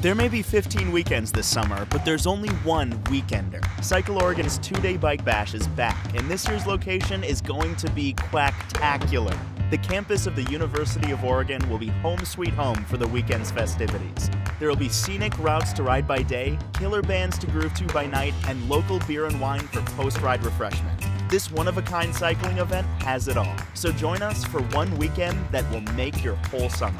There may be 15 weekends this summer, but there's only one weekender. Cycle Oregon's two-day bike bash is back, and this year's location is going to be quacktacular. The campus of the University of Oregon will be home sweet home for the weekend's festivities. There will be scenic routes to ride by day, killer bands to groove to by night, and local beer and wine for post-ride refreshment. This one-of-a-kind cycling event has it all. So join us for one weekend that will make your whole summer.